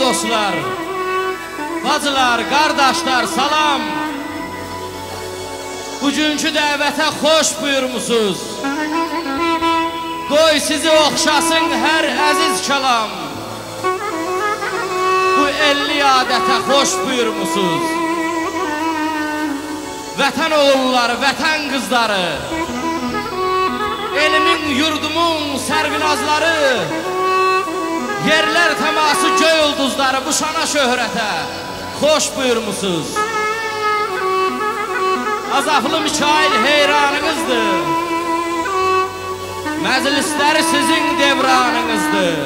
dostlar, bacılar, qardaşlar, salam. Bugünkü dəvətə xoş buyurmusunuz. Qoy sizi oxşasın hər əziz kəlam. Bu elli adətə xoş buyurmusunuz. Vətən oğulları, vətən qızları, elimin, yurdumun sərvinazları, yerlər təması göy ulduzları bu şana şöhrətə xoş buyurmusunuz. Azaflı Mikail heyranınızdır. Məclisləri sizin devranınızdır.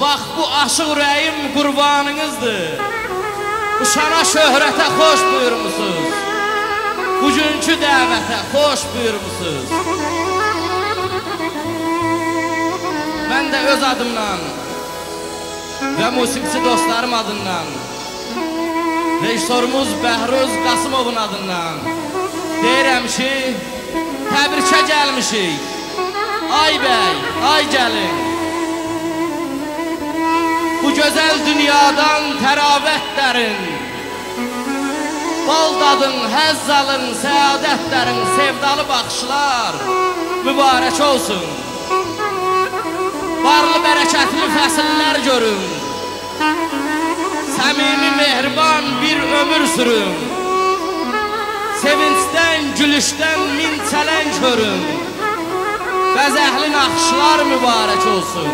Bax bu aşıq ürəyim qurbanınızdır. Bu şana şöhrətə xoş buyurmusunuz. Bugünkü dəvətə xoş buyurmusunuz. Mən də öz adımla və musiqisi dostlarım adından rejissorumuz Bəhruz Qasımovun adından deyirəm ki, təbrikə gəlmişik. Ay bəy, ay gəlin. Bu gözəl dünyadan təravət dərin. Bal dadın, həzz alın, səadət dərin, sevdalı baxışlar mübarək olsun. Barlı bərəkətli fəsillər görün. Səmimi mehriban bir ömür sürün. Sevincdən, gülüşdən min çələng görün. Bəzəhli naxışlar mübarək olsun.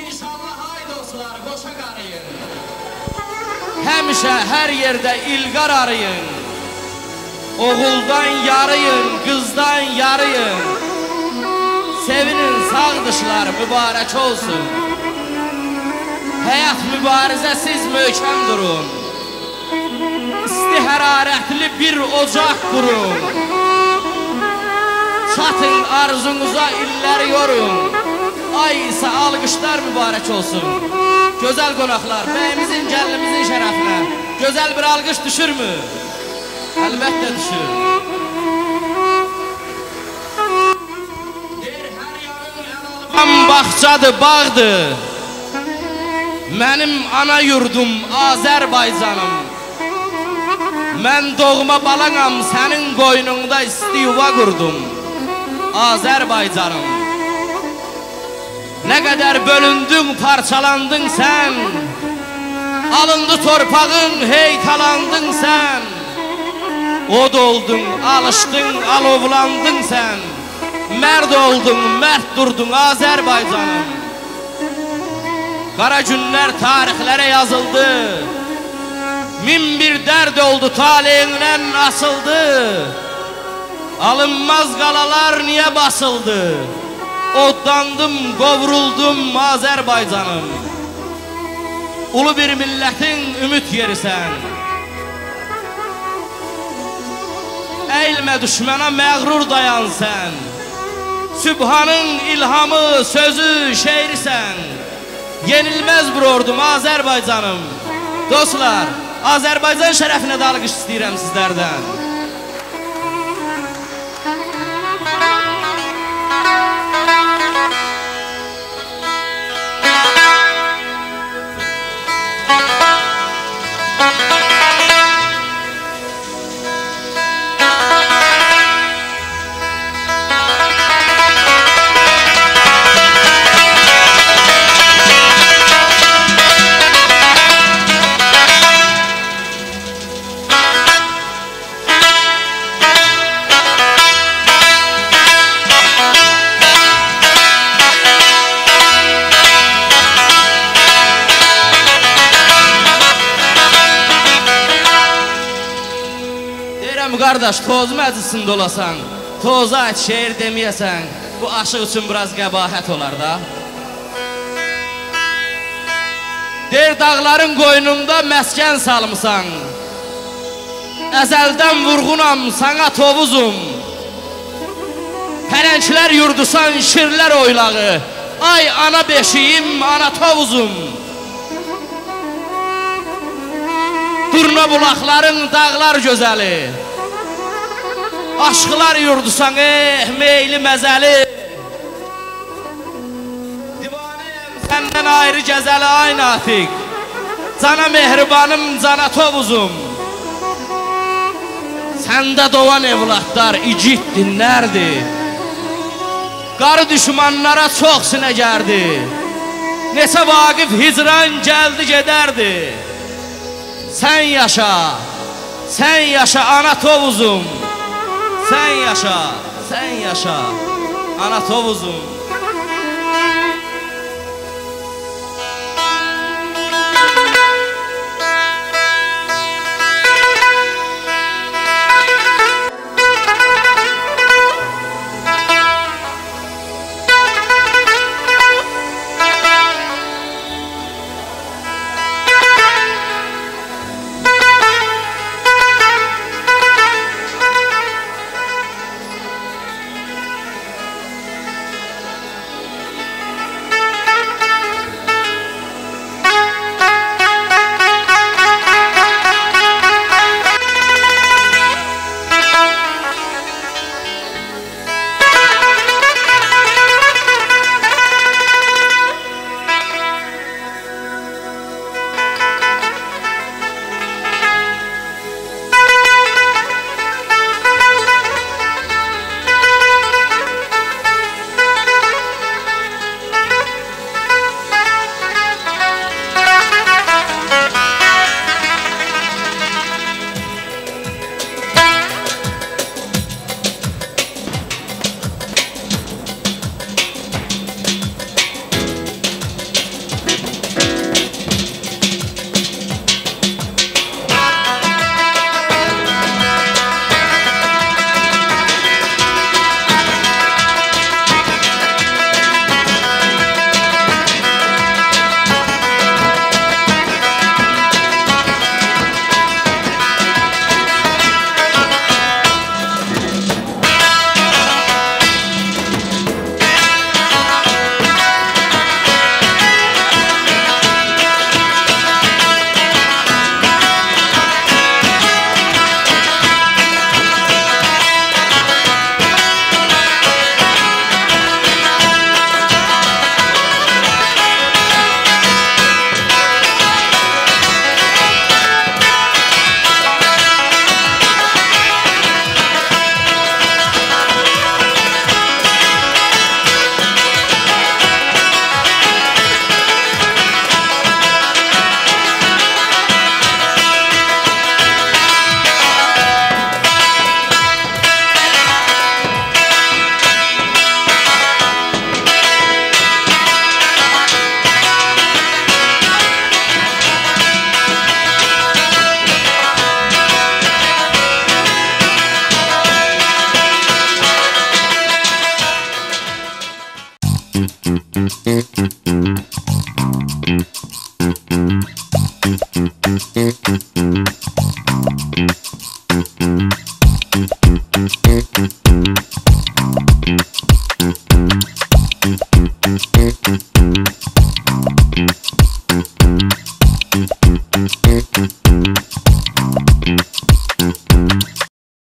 İnşallah ay dostlar, qoşa qarıyın. Həmişə hər yerdə ilqar arayın. Oğuldan yarıyın, qızdan yarıyın. Sevinin sağ dışlar mübarək olsun. Həyat mübarizəsiz möhkəm durun. İsti hərarətli bir ocaq qurun. Çatın arzunuza illəri yorun. Ay isə alqışlar mübarək olsun. Gözəl qonaqlar, bəyimizin, gəlinimizin şərəfinə gözəl bir alqış düşürmü? Əlbəttə düşür. Bağçadır, bağdır. Mənim ana yurdum Azərbaycanım. Mən doğma balanam, sənin qoynunda isti yuva qurdum. Azərbaycanım. Nə qədər bölündün, parçalandın sən. Alındı torpağın, heytalandın sən. Od oldun, alışdın, alovlandın sən. Mərd oldun, mərd durdun Azərbaycanım. Qara günlər tarixlərə yazıldı. Min bir dərd oldu taleyindən asıldı. Alınmaz qalalar niyə basıldı? Odlandım, qovruldum Azərbaycanım. Ulu bir millətin ümid yerisən. Əyilmə düşmənə məğrur dayan sən. Sübhanın ilhamı, sözü, şeirisən. Yenilməz bir ordum Azərbaycanım. Dostlar, Azərbaycan şərəfinə də alqış istəyirəm sizlərdən. Qardaş, toz məclisində olasan, toza et şeir deməyəsən, bu aşıq üçün biraz qəbahət olar da. Deyir dağların qoynunda məskən salmısan. Əzəldən vurğunam, sana tovuzum. Pələnklər yurdusan, şirlər oylağı. Ay ana beşiyim, ana tovuzum. Durna bulaqların dağlar gözəli. Aşqlar yurdusan, eh, meyli məzəli. Divanəyəm Səndən ayrı gəzəli ay natiq Cana mehribanım, cana tovuzum. Səndə doğan evlatlar igid dinlərdi Qarı düşmanlara çox sinəgərdi Neçə vaqif hicran gəldi gedərdi Sən yaşa, sən yaşa ana tovuzum Sən yaşa, sən yaşa. Ana tovuzum